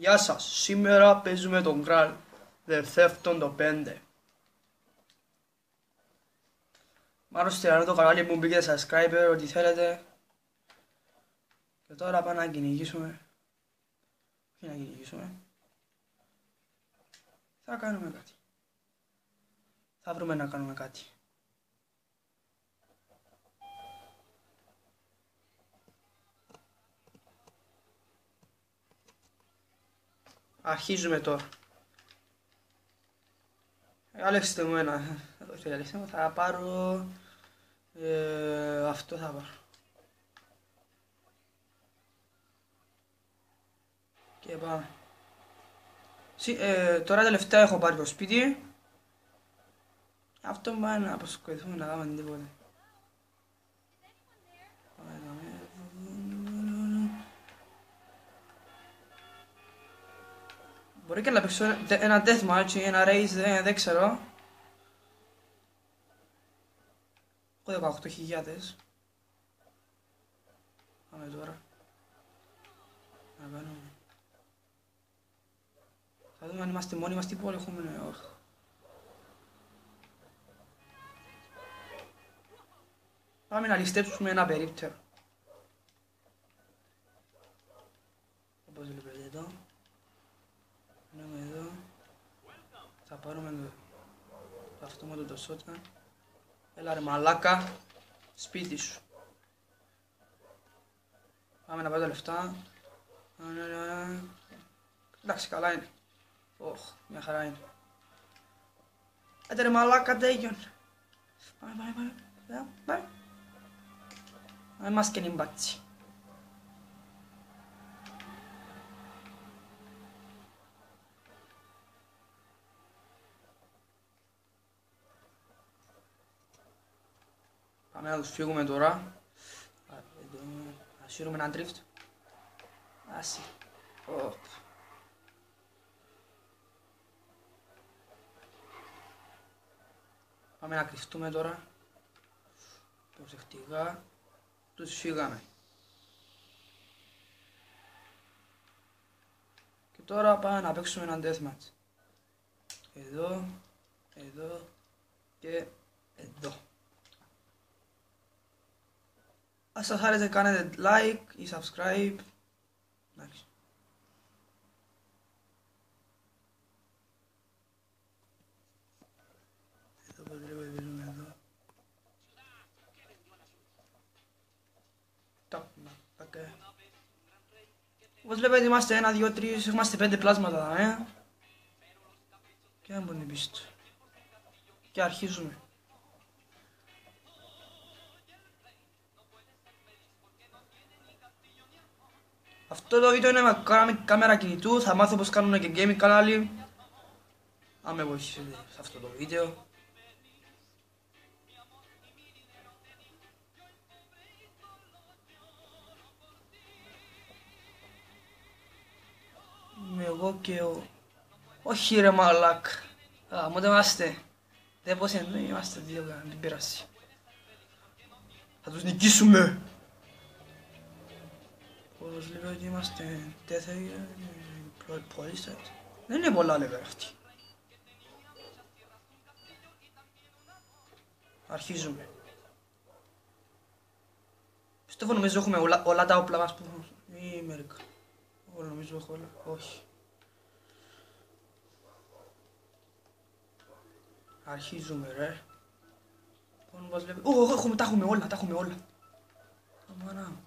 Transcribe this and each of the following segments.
Γεια σας, σήμερα παίζουμε τον Κράλ, The Theft το 5. Μάλλον στείλανε το κανάλι μου, μπήκε subscriber, ό,τι θέλετε. Και τώρα πάμε να κυνηγήσουμε. Όχι να κυνηγήσουμε. Θα κάνουμε κάτι. Θα βρούμε να κάνουμε κάτι. Αρχίζουμε τώρα. Αλέξτε μου ένα. Όχι, αλέξτε μου. Θα πάρω... Ε, αυτό θα πάρω. Και πάμε. Ε, τώρα τελευταία έχω πάρει το σπίτι. Αυτό πάει να αποσχοληθούμε να κάνουμε τίποτα. Μπορεί και να παίξω ένα deathmatch ή ένα race, δεν, δεν ξέρω. Έχω 18.000. Πάμε τώρα. Να κάνουμε. Θα δούμε αν είμαστε μόνοι μας τι πόλη έχουμε. Ναι, όχι. Πάμε να ληστέψουμε ένα περίπτερο. Όπως βλέπετε εδώ. Περνάμε εδώ. Θα πάρουμε το, το αυτόματο το shotgun. Έλα ρε μαλάκα. Σπίτι σου. Πάμε να πάρουμε τα λεφτά. Εντάξει, καλά είναι. Ωχ, μια χαρά είναι. Άντε ρε μαλάκα, τέγιον. Πάμε, πάμε, πάμε. Πάμε. Πάμε μας και νυμπάτσι. Πάμε να τους φύγουμε τώρα. Να σύρουμε ένα drift. Άσυ. Πάμε να κρυφτούμε τώρα. Προσεκτικά. Τους φύγαμε. Και τώρα πάμε να παίξουμε ένα deathmatch. Εδώ, εδώ και εδώ. Αν σας άρεσε κάνετε like ή subscribe. Εντάξει. Εδώ πως βλέπετε παίζουμε εδώ. Όπως βλέπετε είμαστε ένα, δύο, τρεις, είμαστε πέντε πλάσματα, ε. Και δεν μπορεί να πείσετε. Και αρχίζουμε. Αυτό το βίντεο είναι με κάμερα κινητού, θα μάθω πως κάνουν και gaming κανάλι. Αν με βοηθήσετε σε αυτό το βίντεο. Είμαι εγώ και ο... Όχι ρε μαλάκ. Α, μου δεν είμαστε. Δεν πώς είναι, είμαστε δύο, δεν πειράσει. Θα τους νικήσουμε. Όπως λέω ότι είμαστε τέσσερι, πολίστες. Δεν είναι πολλά λέγα αυτοί. Αρχίζουμε. Πιστεύω νομίζω έχουμε όλα, όλα τα όπλα μας που ή μερικά. Εγώ νομίζω έχω όλα. Όχι. Αρχίζουμε ρε. Πόνο μας βλέπει. Ω, έχουμε, τα έχουμε όλα, τα έχουμε όλα. Αμάνα μου.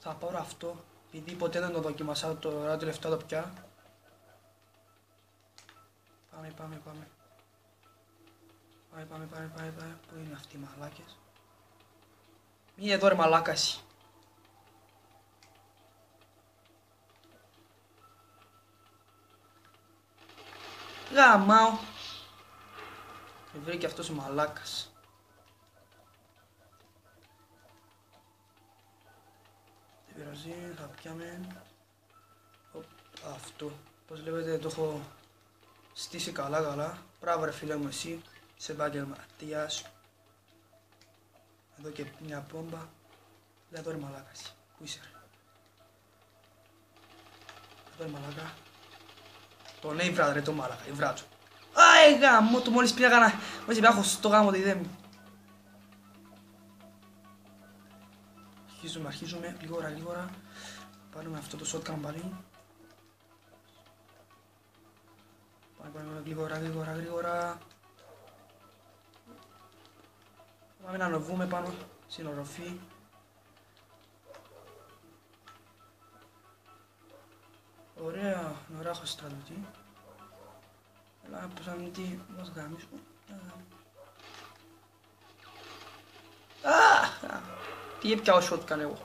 Θα πάρω αυτό, επειδή ποτέ δεν το δοκιμάσα το τελευταίο το πια. Πάμε, πάμε, πάμε. Πάμε, πάμε, πάμε, πάμε, πάμε. Πού είναι αυτοί οι μαλάκες; Μη εδώ ρε μαλάκας. Γαμάω. Με βρήκε αυτός ο μαλάκας. Πειραζεί, θα πιάμε αυτό. Πώς βλέπετε το έχω στήσει καλά καλά. Μπράβο ρε φίλε μου εσύ, σε επαγγελματίας. Εδώ και μια πόμπα. Δεν εδώ ρε μαλάκας, πού είσαι ρε; Εδώ είναι μαλάκα. Τον Εύρα ρε το μαλάκα, Εύρατσο. Άι γάμο του μόλις πήγα να... Μόλις πήγα στο γάμο τη δέμη. Αρχίζουμε, αρχίζουμε, γλίγορα, γλίγορα. Πάρουμε αυτό το shotgun πάλι. Πάμε, πάμε, γλίγορα, γλίγορα, γλίγορα. Πάμε να ανοβούμε πάνω στην οροφή. Ωραία, ωραία έχω στρατιωτή. Έλα, πως αν τι, μας γάμισουμε. Τι έπια ο shotgun εγώ.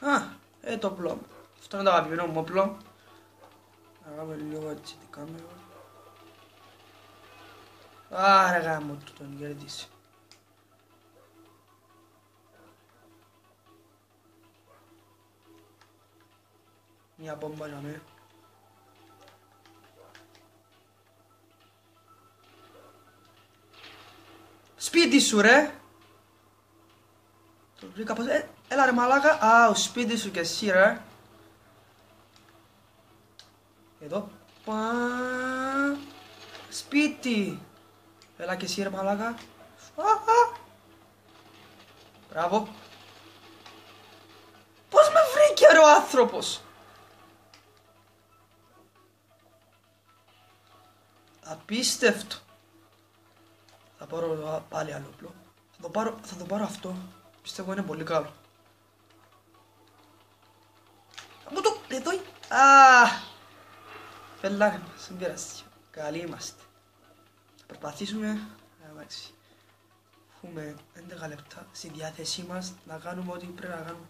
Α, ε, το όπλο. Αυτό είναι το αγαπημένο μου όπλο. Να κάνουμε λίγο έτσι την κάμερα. Άρα γάμο του τον κερδίσει. Μια μπόμπα για μένα. Σπίτι σου ρε! Το βρήκα πως... Ε, έλα ρε μαλάκα. Α, ο σπίτι σου και εσύ ρε. Εδώ. Πα... Σπίτι. Έλα και εσύ ρε μαλάκα. Α, α. Μπράβο. Πώς με βρήκε ρε ο άνθρωπος; Απίστευτο. Θα πάρω πάλι άλλο όπλο. Θα το πάρω, θα το πάρω αυτό. Πιστεύω είναι πολύ καλό. Μου το, εδώ Α, φελάνε μας, δεν πειράζει. Καλοί είμαστε. Θα προσπαθήσουμε, εντάξει, έχουμε 11 λεπτά στη διάθεσή μας να κάνουμε ό,τι πρέπει να κάνουμε.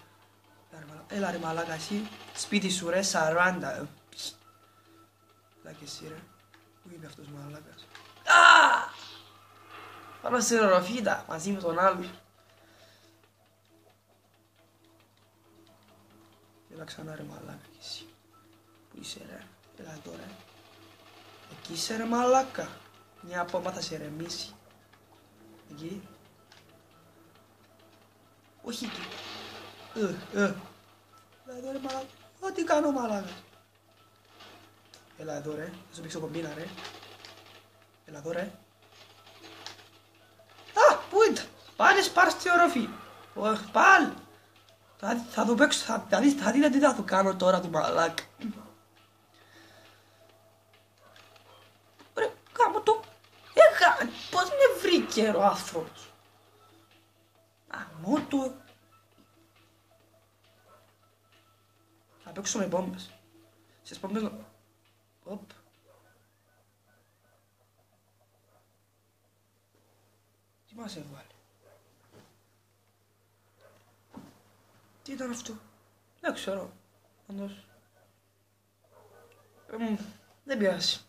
Έλα ρε μαλάκα εσύ, σπίτι σου ρε, 40. Έλα και εσύ ρε. Πού είναι αυτός ο μαλάκας. Α! Πάμε στην οροφήτα μαζί με τον άλλο. Έλα ξανά ρε μαλάκα κι εσύ. Πού είσαι ρε; Έλα εδώ ρε. Εκεί είσαι ρε μαλάκα. Μια απόμα θα σε ρεμίσει. Εκεί. Όχι εκεί. Ε, ε. Έλα εδώ ρε μαλάκα. Ό,τι κάνω μαλάκα. Έλα εδώ ρε, θα σου πήξω κομπίνα ρε. Έλα εδώ ρε. Πάλι σπάρ στη οροφή. Όχι, πάλι. Θα, θα το παίξω, θα, θα, δεις, θα δείτε τι θα του κάνω τώρα του μαλάκ. Ρε, κάμω το. Έχα, πώς με βρήκε ο άνθρωπος. Αμό του. Θα παίξω με πόμπες. Στις πόμπες Οπ. Τι μας έβαλε; Τι ήταν αυτό; Δεν ξέρω. Πάντως. Ε, δεν πειράζει.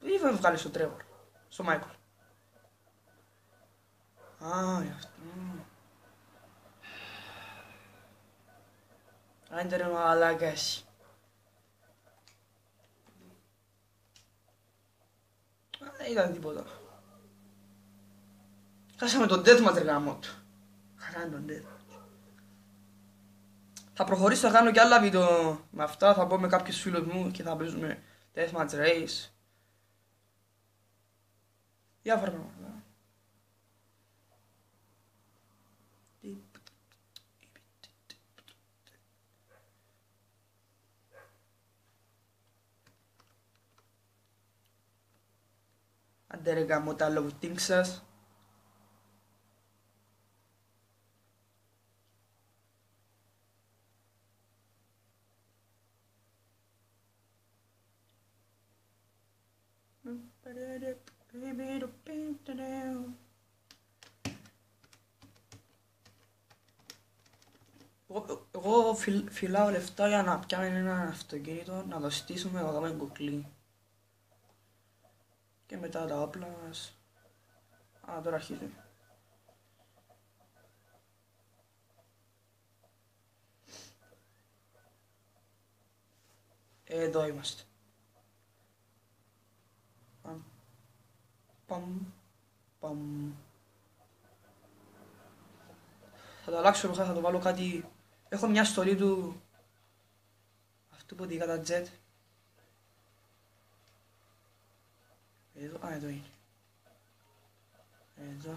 Ή θα βγάλει στο Τρέβορ. Στο Μάικλ. Α, γι' αυτό. Άντε ρε μαλάκας. Δεν ήταν τίποτα. Χάσαμε τον deathmatch ρε γάμο του. Χάσαμε τον deathmatch. Θα προχωρήσω, θα κάνω και άλλα βίντεο με αυτά, θα πω με κάποιους φίλους μου και θα παίζουμε deathmatch race. Διάφορα πράγματα. Άντε ρε γάμο τα love σας. Εγώ φυλάω λεφτά για να πιάμε ένα αυτοκίνητο, να το στήσουμε, να δούμε κουκλί και μετά τα όπλα μας. Α, τώρα αρχίζει. Εδώ είμαστε. Παμ, παμ. Θα το αλλάξω ρούχα, θα το βάλω κάτι... Έχω μια στολή του... Αυτού που οδηγά τα jet. Εδώ, α, εδώ είναι. Εδώ,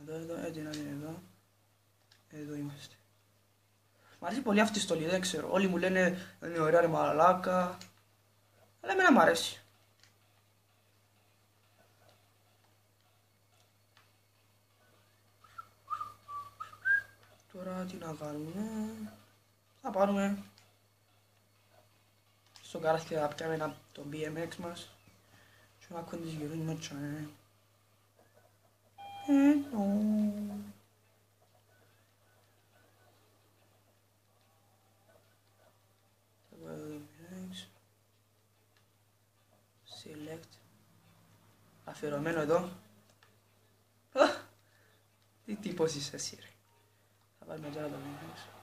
εδώ, εδώ, έτσι να είναι εδώ. Εδώ είμαστε. Μ' αρέσει πολύ αυτή η στολή, δεν ξέρω. Όλοι μου λένε είναι ωραία ρε μαλάκα. Αλλά εμένα μ' αρέσει. Τώρα τι να κάνουμε. Θα πάρουμε στο καράθι και θα πιάμε ένα, το BMX μας. Και να κοντιζιωρούμε τσάνε. Εδώ. Θα βάλω το BMX. Select. Αφιερωμένο εδώ. Α, Τι τύπος είσαι εσύ ρε. Θα βάλουμε τώρα το BMX.